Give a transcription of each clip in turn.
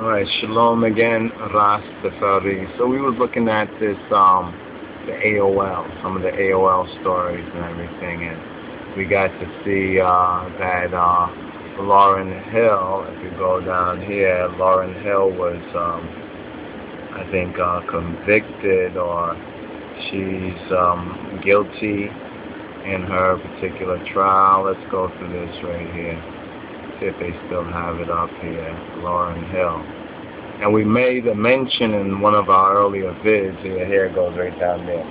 All right, shalom again, Rastafari. So we was looking at this, um, the AOL, some of the AOL stories and everything, and we got to see uh, that uh, Lauryn Hill, if you go down here, Lauryn Hill was, um, I think, uh, convicted or she's um, guilty in her particular trial. Let's go through this right here if they still have it up here, Lauryn Hill. And we made a mention in one of our earlier vids, here, here goes right down there.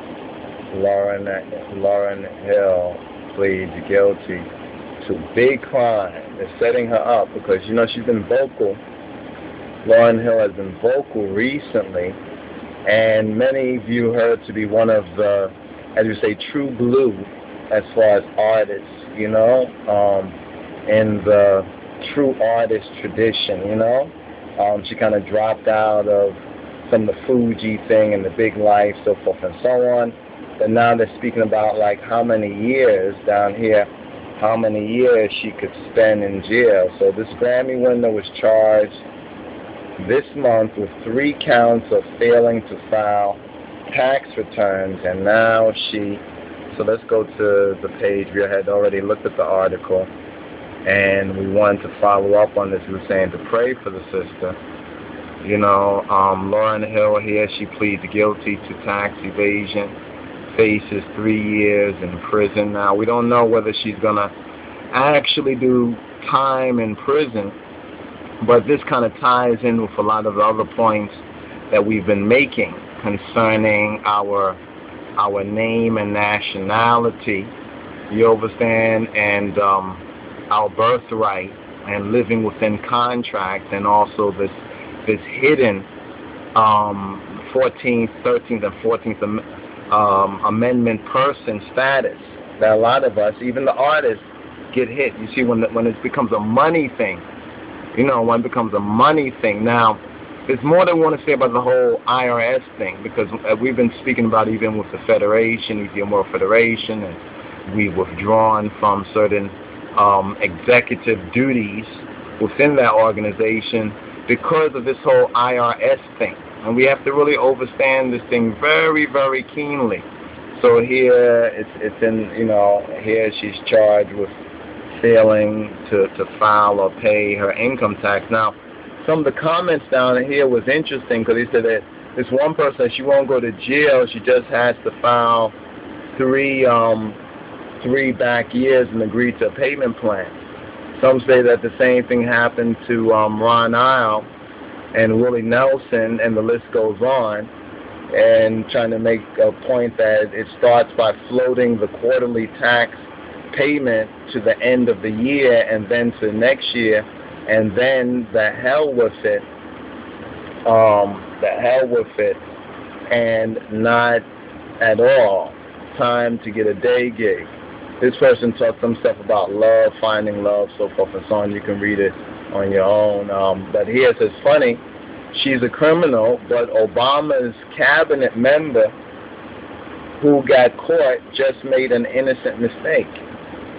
Lauren, Lauryn Hill pleads guilty to big crime. They're setting her up because, you know, she's been vocal. Lauryn Hill has been vocal recently, and many view her to be one of the, as you say, true blue as far as artists, you know, um, in the true artist tradition, you know. Um, she kind of dropped out of some of the Fugee thing and the big life, so forth and so on. But now they're speaking about like how many years down here, how many years she could spend in jail. So this Grammy winner was charged this month with three counts of failing to file tax returns, and now she. So let's go to the page. We had already looked at the article and we wanted to follow up on this. We were saying to pray for the sister. You know, um, Lauryn Hill here, she pleads guilty to tax evasion, faces three years in prison. Now, we don't know whether she's going to actually do time in prison, but this kind of ties in with a lot of the other points that we've been making concerning our our name and nationality. You understand? And um, our birthright and living within contract and also this this hidden um, 14th, 13th, and 14th um, Amendment person status that a lot of us, even the artists, get hit. You see, when the, when it becomes a money thing, you know, when it becomes a money thing. Now, there's more that we want to say about the whole IRS thing because uh, we've been speaking about even with the Federation, Ethiopian World Federation, and we've withdrawn from certain um, executive duties within that organization because of this whole IRS thing. And we have to really understand this thing very, very keenly. So here it's it's in you know here she's charged with failing to, to file or pay her income tax. Now, some of the comments down here was interesting because he said that this one person she won't go to jail. She just has to file three um, three back years and agreed to a payment plan. Some say that the same thing happened to um, Ron Isley and Willie Nelson, and the list goes on, and trying to make a point that it starts by floating the quarterly tax payment to the end of the year and then to next year, and then the hell with it, um, the hell with it, and not at all time to get a day gig. This person talks some stuff about love, finding love, so forth and so on. You can read it on your own. Um, but here it says, funny, she's a criminal, but Obama's cabinet member who got caught just made an innocent mistake.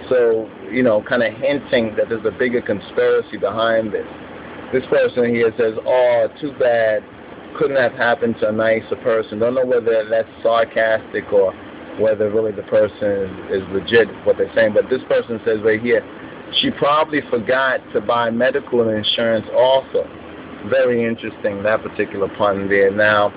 So, you know, kind of hinting that there's a bigger conspiracy behind this. This person here says, oh, too bad. Couldn't have happened to a nicer person. Don't know whether that's sarcastic or whether really the person is, legit what they're saying. But this person says right here, she probably forgot to buy medical insurance also. Very interesting, that particular pun there. Now,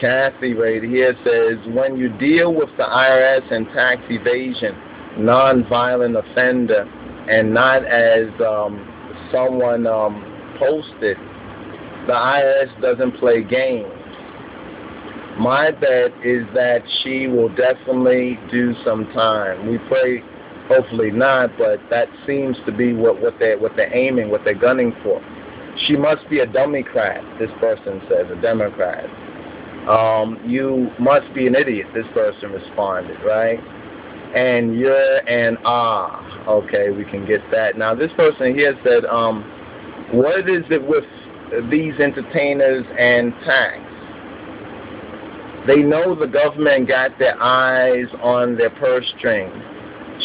Kathy right here says, when you deal with the IRS and tax evasion, non-violent offender, and not as um, someone um, posted, the IRS doesn't play games my bet is that she will definitely do some time. We pray, hopefully not, but that seems to be what, what they're what they're aiming, what they're gunning for. She must be a Democrat, this person says, a Democrat. Um, you must be an idiot, this person responded, right? And you're an ah. Okay, we can get that. Now, this person here said, um, what is it with these entertainers and tax? They know the government got their eyes on their purse string.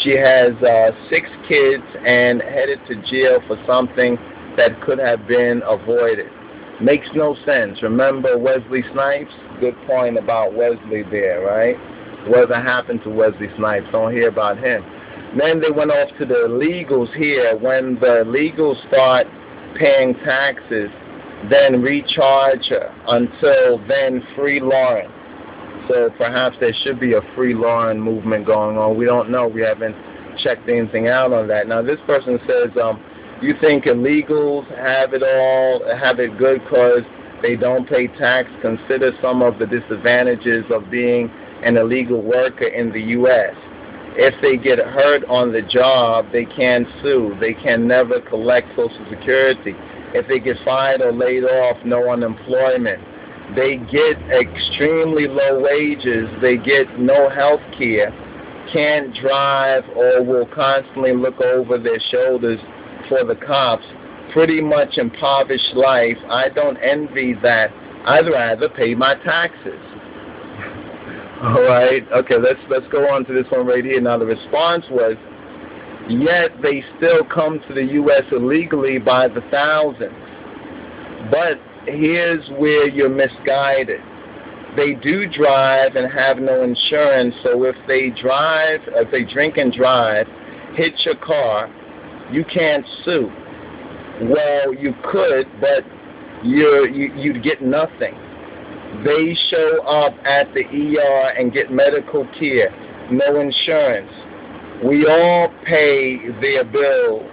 She has uh, six kids and headed to jail for something that could have been avoided. Makes no sense. Remember Wesley Snipes? Good point about Wesley there, right? Whatever happened to Wesley Snipes? Don't hear about him. Then they went off to the illegals here. When the illegals start paying taxes, then recharge her until then free Lauryn. So perhaps there should be a free Lauryn movement going on. We don't know. We haven't checked anything out on that. Now this person says, um, you think illegals have it all, have it good because they don't pay tax? Consider some of the disadvantages of being an illegal worker in the U.S. If they get hurt on the job, they can't sue. They can never collect Social Security. If they get fired or laid off, no unemployment. They get extremely low wages. They get no health care, can't drive, or will constantly look over their shoulders for the cops, pretty much impoverished life. I don't envy that. I'd rather pay my taxes. All right. Okay. Let's let's go on to this one right here. Now the response was, yet they still come to the U.S. illegally by the thousands. But here's where you're misguided. They do drive and have no insurance, so if they drive, if they drink and drive, hit your car, you can't sue. Well, you could, but you're, you, you'd get nothing. They show up at the ER and get medical care, no insurance. We all pay their bill.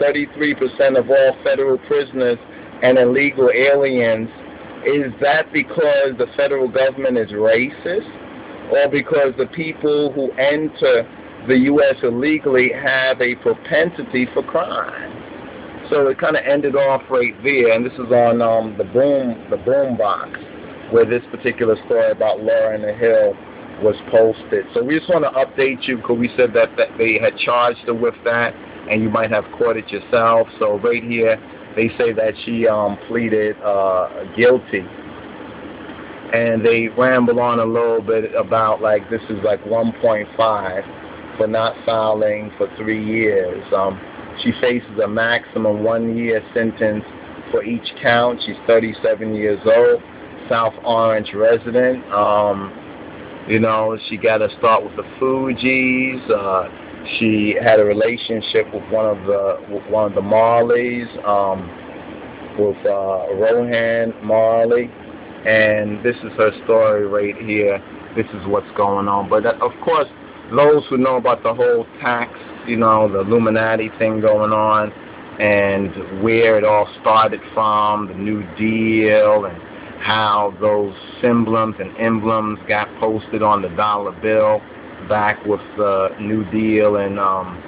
33% of all federal prisoners and illegal aliens. Is that because the federal government is racist? Or because the people who enter the U.S. illegally have a propensity for crime. So it kind of ended off right there, and this is on um, the boom the boom box where this particular story about Lauryn Hill was posted. So we just want to update you because we said that, that they had charged her with that, and you might have caught it yourself. So right here, they say that she um, pleaded uh, guilty and they ramble on a little bit about like this is like 1.5 for not filing for three years. Um, she faces a maximum one-year sentence for each count. She's 37 years old, South Orange resident. Um, you know, she got to start with the Fugees. Uh, she had a relationship with one of the with one of the Marleys, um, with uh, Rohan Marley, and this is her story right here. This is what's going on. But uh, of course, those who know about the whole tax, you know, the Illuminati thing going on, and where it all started from, the New Deal, and how those symbols and emblems got posted on the dollar bill back with the New Deal and um,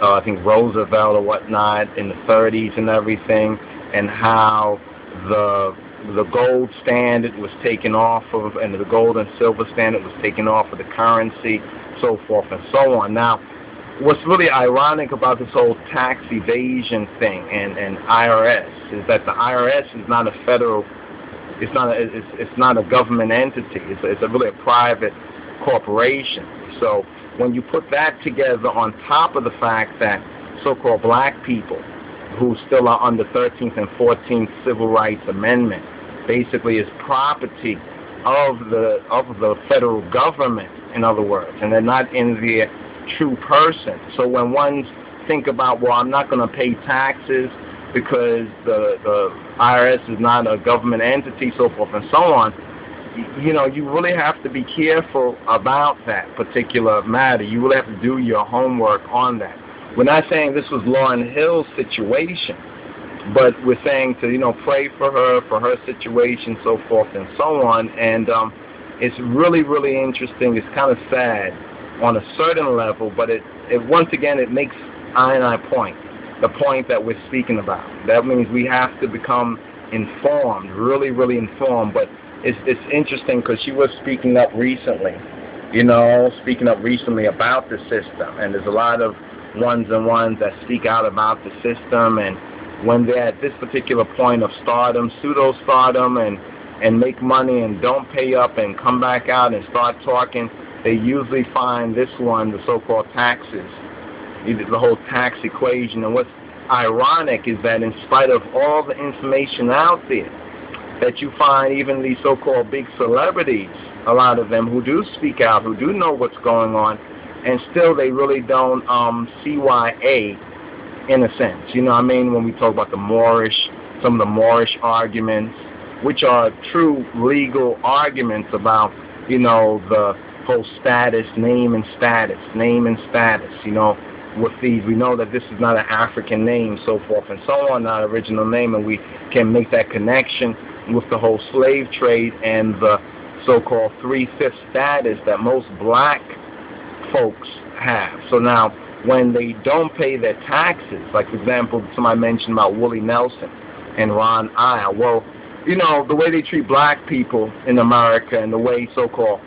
uh, I think Roosevelt or whatnot in the 30s and everything, and how the the gold standard was taken off of, and the gold and silver standard was taken off of the currency, so forth and so on. Now, what's really ironic about this whole tax evasion thing and, and IRS is that the IRS is not a federal, it's not a, it's, it's not a government entity. It's, it's a really a private corporation. So when you put that together on top of the fact that so-called black people who still are under 13th and 14th Civil Rights Amendment basically is property of the of the federal government in other words, and they're not in their true person. So when ones think about, well, I'm not going to pay taxes because the, the IRS is not a government entity, so forth and so on, you know, you really have to be careful about that particular matter. You really have to do your homework on that. We're not saying this was Lauryn Hill's situation, but we're saying to, you know, pray for her, for her situation, so forth and so on. And um, it's really, really interesting. It's kind of sad on a certain level, but it, it once again, it makes I and I point, the point that we're speaking about. That means we have to become informed, really, really informed. But it's, it's interesting because she was speaking up recently, you know, speaking up recently about the system. And there's a lot of ones and ones that speak out about the system. And when they're at this particular point of stardom, pseudo-stardom, and and make money and don't pay up and come back out and start talking, they usually find this one, the so-called taxes, the whole tax equation. And what's ironic is that in spite of all the information out there that you find even these so-called big celebrities, a lot of them who do speak out, who do know what's going on, and still they really don't um, CYA in a sense. You know what I mean? When we talk about the Moorish, some of the Moorish arguments, which are true legal arguments about, you know, the whole status, name and status, name and status, you know, with these. We know that this is not an African name, so forth and so on, not original name, and we can make that connection with the whole slave trade and the so-called three-fifth status that most black folks have. So now, when they don't pay their taxes, like for example, somebody mentioned about Willie Nelson and Ron Isley, well, you know, the way they treat black people in America and the way so-called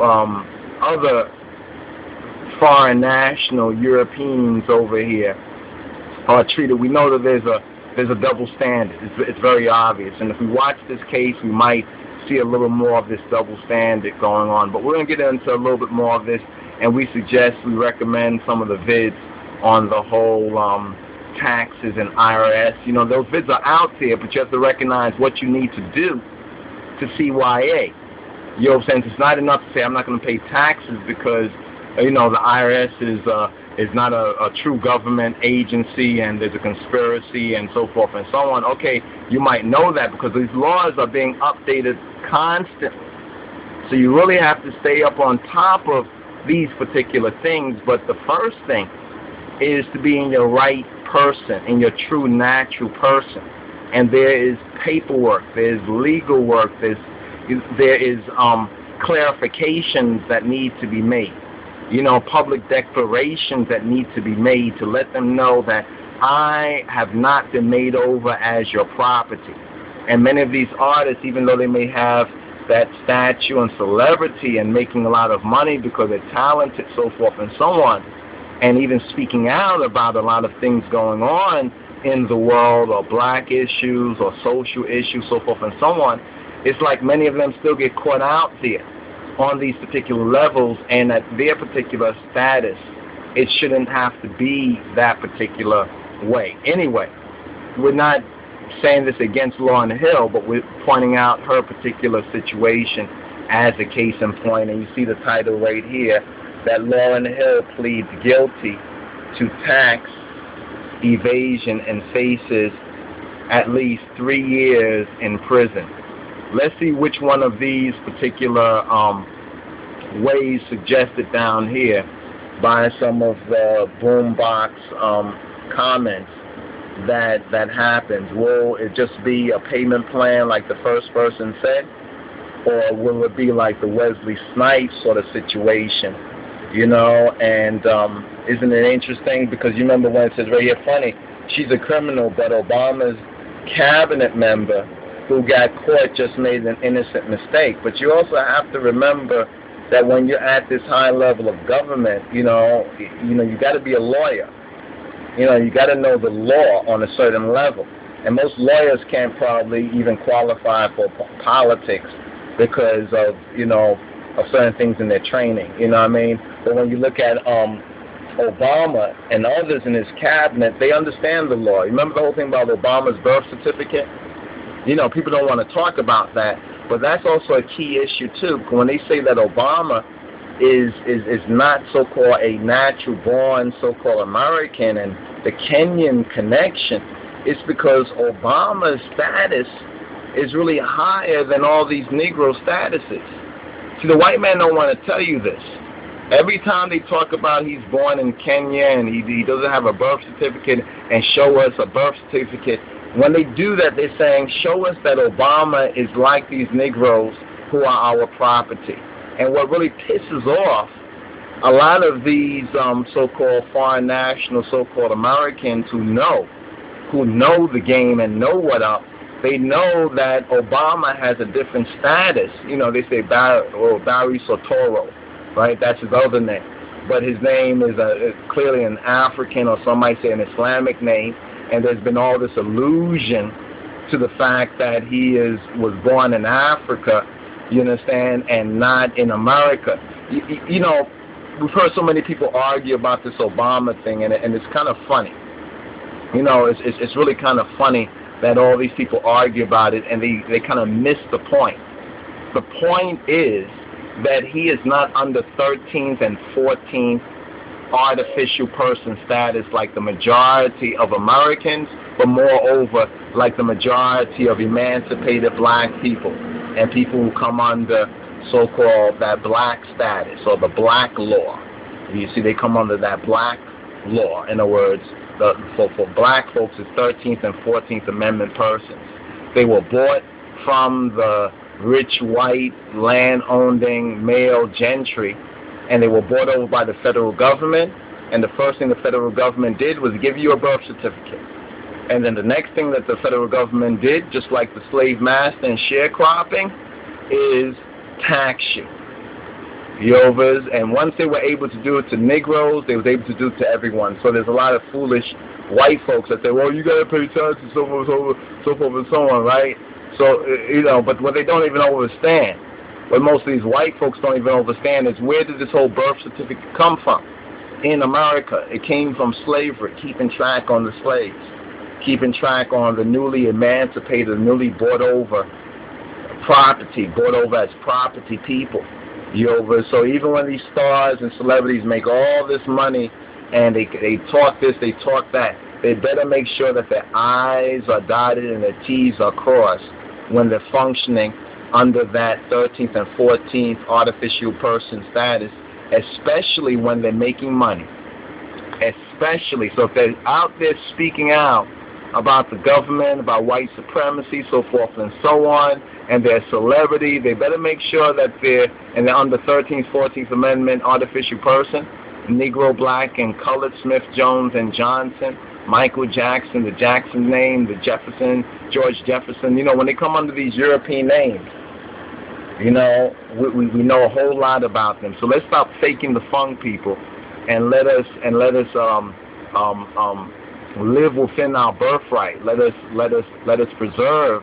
um, other foreign national Europeans over here are treated, we know that there's a there's a double standard. It's, it's very obvious. And if we watch this case, we might see a little more of this double standard going on. But we're going to get into a little bit more of this, and we suggest, we recommend some of the vids on the whole um, taxes and IRS. You know, those vids are out there, but you have to recognize what you need to do to CYA. You know what? It's not enough to say I'm not going to pay taxes because, you know, the IRS is uh, is not a, a true government agency and there's a conspiracy and so forth and so on. Okay, you might know that because these laws are being updated constantly. So you really have to stay up on top of these particular things. But the first thing is to be in your right person, in your true natural person. And there is paperwork, there's legal work, there's there is um, clarifications that need to be made you know, public declarations that need to be made to let them know that I have not been made over as your property. And many of these artists, even though they may have that stature and celebrity and making a lot of money because they're talented, so forth and so on, and even speaking out about a lot of things going on in the world or black issues or social issues, so forth and so on, it's like many of them still get caught out there on these particular levels and at their particular status, it shouldn't have to be that particular way. Anyway, we're not saying this against Lauryn Hill, but we're pointing out her particular situation as a case in point. And you see the title right here that Lauryn Hill pleads guilty to tax evasion and faces at least three years in prison. Let's see which one of these particular um, ways suggested down here by some of the boombox um, comments that that happens. Will it just be a payment plan like the first person said, or will it be like the Wesley Snipes sort of situation? You know, and um, isn't it interesting because you remember when it says right here, funny, she's a criminal, but Obama's cabinet member who got caught just made an innocent mistake. But you also have to remember that when you're at this high level of government, you know, you know, you got to be a lawyer. You know, you got to know the law on a certain level. And most lawyers can't probably even qualify for politics because of, you know, of certain things in their training. You know what I mean? But when you look at um, Obama and others in his cabinet, they understand the law. Remember the whole thing about Obama's birth certificate? You know, people don't want to talk about that, but that's also a key issue too. When they say that Obama is is is not so-called a natural born so-called American and the Kenyan connection, it's because Obama's status is really higher than all these Negro statuses. See, the white man don't want to tell you this. Every time they talk about he's born in Kenya and he, he doesn't have a birth certificate and show us a birth certificate, when they do that, they're saying, show us that Obama is like these Negroes who are our property. And what really pisses off a lot of these um, so-called foreign national, so-called Americans who know, who know the game and know what up, they know that Obama has a different status. You know, they say Barry, or Barry Soetoro, right? That's his other name. But his name is, a, is clearly an African or some might say an Islamic name and there's been all this allusion to the fact that he is was born in Africa, you understand, and not in America. You, you know, we've heard so many people argue about this Obama thing, and, and it's kind of funny. You know, it's, it's, it's really kind of funny that all these people argue about it and they, they kind of miss the point. The point is that he is not under 13th and 14th artificial person status like the majority of Americans, but moreover, like the majority of emancipated black people and people who come under so-called that black status or the black law. You see, they come under that black law. In other words, the, for, for black folks, it's 13th and 14th Amendment persons. They were bought from the rich white land-owning male gentry, and they were bought over by the federal government. And the first thing the federal government did was give you a birth certificate. And then the next thing that the federal government did, just like the slave master and sharecropping, is tax you. Yovas, and once they were able to do it to Negroes, they was able to do it to everyone. So there's a lot of foolish white folks that say, well, you got to pay taxes, so forth, so, so forth and so on, right? So, you know, but what they don't even understand, what most of these white folks don't even understand is where did this whole birth certificate come from? In America, it came from slavery, keeping track on the slaves, keeping track on the newly emancipated, newly bought over property, bought over as property people. You over. So even when these stars and celebrities make all this money and they they talk this, they talk that, they better make sure that their I's are dotted and their T's are crossed when they're functioning under that 13th and 14th artificial person status, especially when they're making money. Especially. So if they're out there speaking out about the government, about white supremacy, so forth and so on, and their celebrity, they better make sure that they're, and they're under 13th, 14th Amendment artificial person, Negro, Black, and Colored, Smith, Jones, and Johnson, Michael Jackson, the Jackson name, the Jefferson, George Jefferson. You know, when they come under these European names, you know, we, we, we know a whole lot about them. So let's stop faking the funk people, and let us and let us um um um live within our birthright. Let us let us let us preserve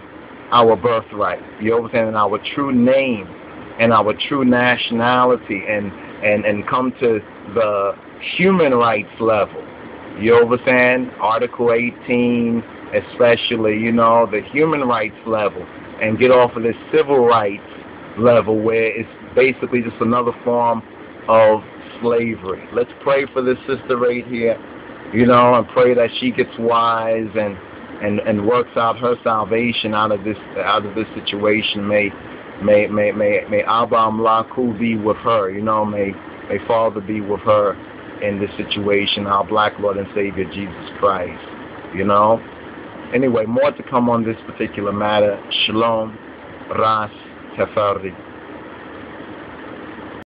our birthright. You understand? our true name and our true nationality, and and and come to the human rights level. You understand? Article 18, especially, you know, the human rights level, and get off of this civil rights level where it's basically just another form of slavery. Let's pray for this sister right here you know, and pray that she gets wise and and and works out her salvation out of this out of this situation. May may may may may Abba Amlaku be with her. You know, may may Father be with her in this situation. Our black Lord and Savior Jesus Christ. You know. Anyway, more to come on this particular matter. Shalom, Ras Teferri.